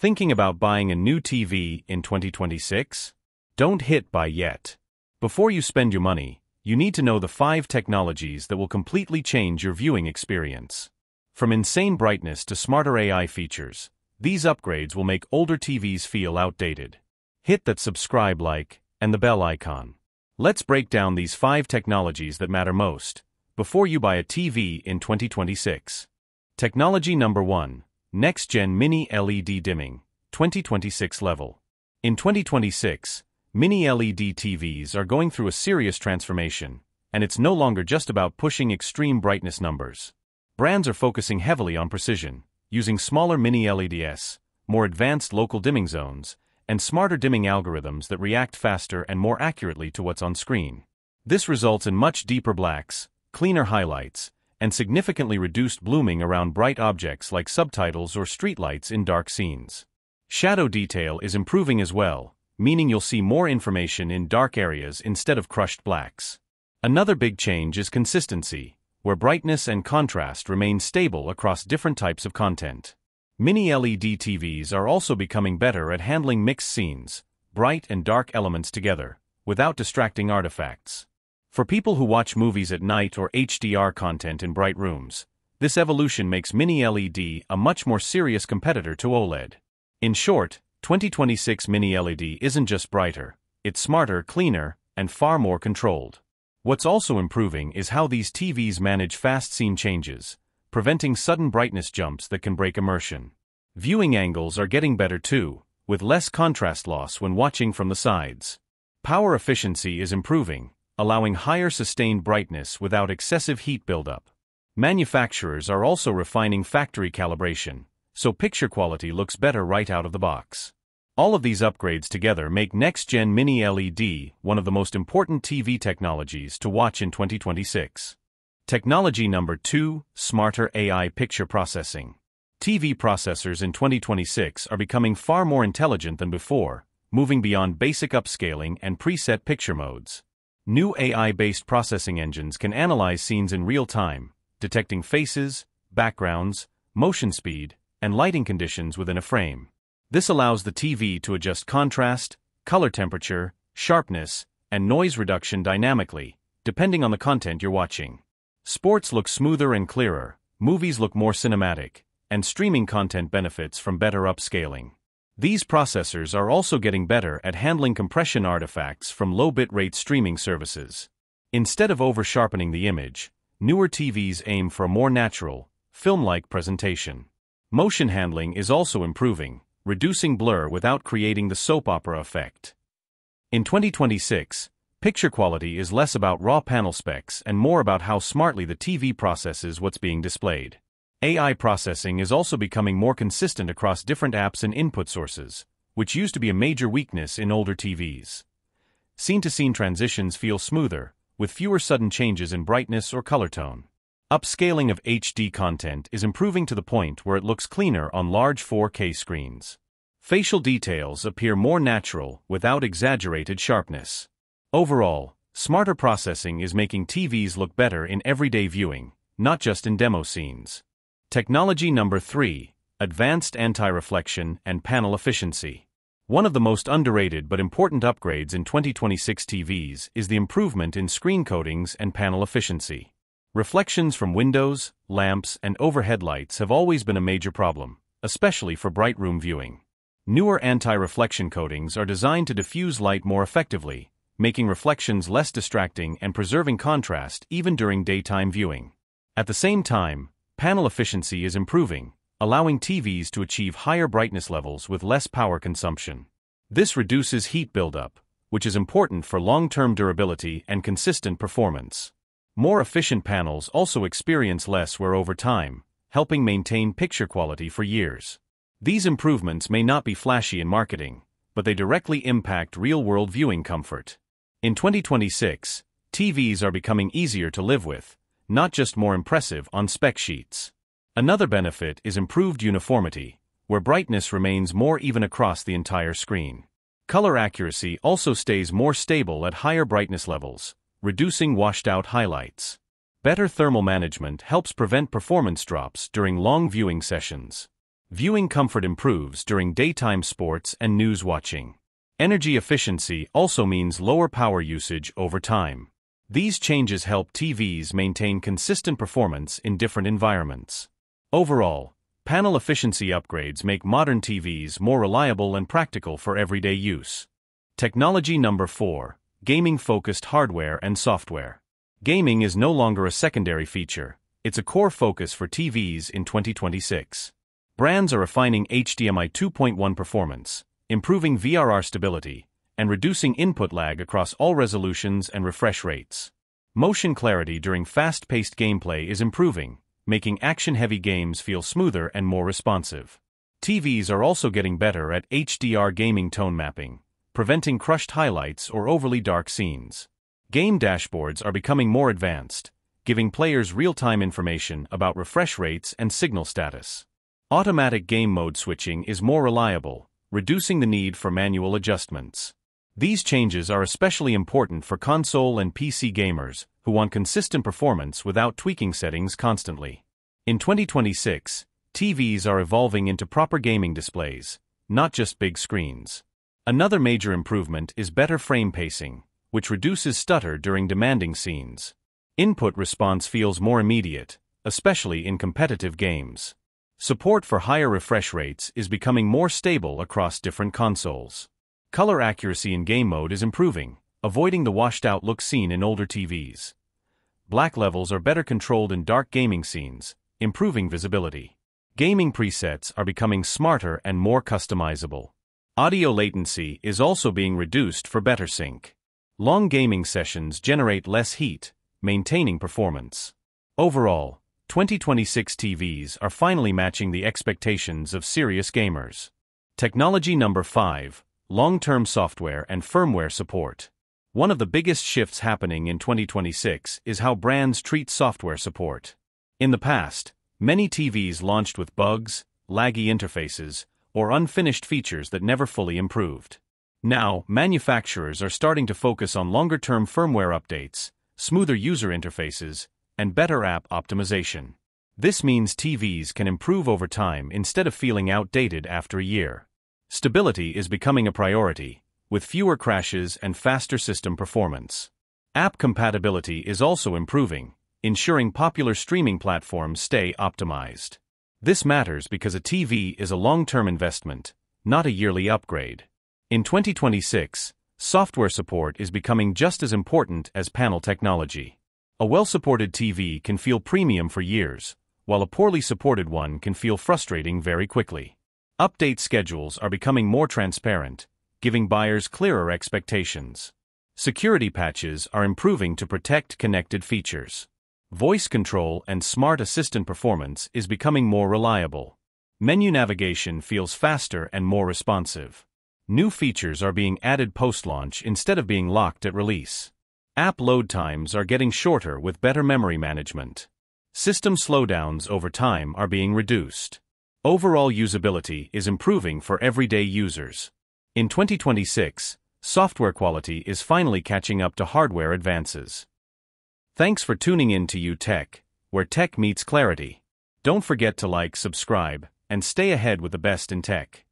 Thinking about buying a new TV in 2026? Don't hit buy yet. Before you spend your money, you need to know the five technologies that will completely change your viewing experience. From insane brightness to smarter AI features, these upgrades will make older TVs feel outdated. Hit that subscribe like and the bell icon. Let's break down these five technologies that matter most before you buy a TV in 2026. Technology number 1 Next Gen Mini LED Dimming, 2026 level. In 2026, Mini LED TVs are going through a serious transformation, and it's no longer just about pushing extreme brightness numbers. Brands are focusing heavily on precision, using smaller mini LEDs, more advanced local dimming zones, and smarter dimming algorithms that react faster and more accurately to what's on screen. This results in much deeper blacks, cleaner highlights, and significantly reduced blooming around bright objects like subtitles or streetlights in dark scenes. Shadow detail is improving as well, meaning you'll see more information in dark areas instead of crushed blacks. Another big change is consistency, where brightness and contrast remain stable across different types of content. Mini LED TVs are also becoming better at handling mixed scenes, bright and dark elements together, without distracting artifacts. For people who watch movies at night or HDR content in bright rooms, this evolution makes Mini LED a much more serious competitor to OLED. In short, 2026 Mini LED isn't just brighter, it's smarter, cleaner, and far more controlled. What's also improving is how these TVs manage fast scene changes, preventing sudden brightness jumps that can break immersion. Viewing angles are getting better too, with less contrast loss when watching from the sides. Power efficiency is improving, allowing higher sustained brightness without excessive heat buildup. Manufacturers are also refining factory calibration, so picture quality looks better right out of the box. All of these upgrades together make next-gen Mini LED one of the most important TV technologies to watch in 2026. Technology number 2, Smarter AI Picture Processing. TV processors in 2026 are becoming far more intelligent than before, moving beyond basic upscaling and preset picture modes. New AI-based processing engines can analyze scenes in real time, detecting faces, backgrounds, motion speed, and lighting conditions within a frame. This allows the TV to adjust contrast, color temperature, sharpness, and noise reduction dynamically, depending on the content you're watching. Sports look smoother and clearer, movies look more cinematic, and streaming content benefits from better upscaling. These processors are also getting better at handling compression artifacts from low bitrate streaming services. Instead of over-sharpening the image, newer TVs aim for a more natural, film-like presentation. Motion handling is also improving, reducing blur without creating the soap opera effect. In 2026, picture quality is less about raw panel specs and more about how smartly the TV processes what's being displayed. AI processing is also becoming more consistent across different apps and input sources, which used to be a major weakness in older TVs. Scene-to-scene transitions feel smoother, with fewer sudden changes in brightness or color tone. Upscaling of HD content is improving to the point where it looks cleaner on large 4K screens. Facial details appear more natural without exaggerated sharpness. Overall, smarter processing is making TVs look better in everyday viewing, not just in demo scenes. Technology number 3 Advanced Anti-Reflection and Panel Efficiency. One of the most underrated but important upgrades in 2026 TVs is the improvement in screen coatings and panel efficiency. Reflections from windows, lamps, and overhead lights have always been a major problem, especially for bright room viewing. Newer anti-reflection coatings are designed to diffuse light more effectively, making reflections less distracting and preserving contrast even during daytime viewing. At the same time, Panel efficiency is improving, allowing TVs to achieve higher brightness levels with less power consumption. This reduces heat buildup, which is important for long-term durability and consistent performance. More efficient panels also experience less wear over time, helping maintain picture quality for years. These improvements may not be flashy in marketing, but they directly impact real-world viewing comfort. In 2026, TVs are becoming easier to live with, not just more impressive on spec sheets. Another benefit is improved uniformity, where brightness remains more even across the entire screen. Color accuracy also stays more stable at higher brightness levels, reducing washed-out highlights. Better thermal management helps prevent performance drops during long viewing sessions. Viewing comfort improves during daytime sports and news watching. Energy efficiency also means lower power usage over time. These changes help TVs maintain consistent performance in different environments. Overall, panel efficiency upgrades make modern TVs more reliable and practical for everyday use. Technology number 4 Gaming focused hardware and software. Gaming is no longer a secondary feature, it's a core focus for TVs in 2026. Brands are refining HDMI 2.1 performance, improving VRR stability, and reducing input lag across all resolutions and refresh rates. Motion clarity during fast-paced gameplay is improving, making action-heavy games feel smoother and more responsive. TVs are also getting better at HDR gaming tone mapping, preventing crushed highlights or overly dark scenes. Game dashboards are becoming more advanced, giving players real-time information about refresh rates and signal status. Automatic game mode switching is more reliable, reducing the need for manual adjustments. These changes are especially important for console and PC gamers who want consistent performance without tweaking settings constantly. In 2026, TVs are evolving into proper gaming displays, not just big screens. Another major improvement is better frame pacing, which reduces stutter during demanding scenes. Input response feels more immediate, especially in competitive games. Support for higher refresh rates is becoming more stable across different consoles. Color accuracy in game mode is improving, avoiding the washed-out look seen in older TVs. Black levels are better controlled in dark gaming scenes, improving visibility. Gaming presets are becoming smarter and more customizable. Audio latency is also being reduced for better sync. Long gaming sessions generate less heat, maintaining performance. Overall, 2026 TVs are finally matching the expectations of serious gamers. Technology number 5 Long term software and firmware support. One of the biggest shifts happening in 2026 is how brands treat software support. In the past, many TVs launched with bugs, laggy interfaces, or unfinished features that never fully improved. Now, manufacturers are starting to focus on longer term firmware updates, smoother user interfaces, and better app optimization. This means TVs can improve over time instead of feeling outdated after a year. Stability is becoming a priority, with fewer crashes and faster system performance. App compatibility is also improving, ensuring popular streaming platforms stay optimized. This matters because a TV is a long-term investment, not a yearly upgrade. In 2026, software support is becoming just as important as panel technology. A well-supported TV can feel premium for years, while a poorly supported one can feel frustrating very quickly. Update schedules are becoming more transparent, giving buyers clearer expectations. Security patches are improving to protect connected features. Voice control and smart assistant performance is becoming more reliable. Menu navigation feels faster and more responsive. New features are being added post-launch instead of being locked at release. App load times are getting shorter with better memory management. System slowdowns over time are being reduced. Overall usability is improving for everyday users. In 2026, software quality is finally catching up to hardware advances. Thanks for tuning in to Youtec, where tech meets clarity. Don't forget to like, subscribe, and stay ahead with the best in tech.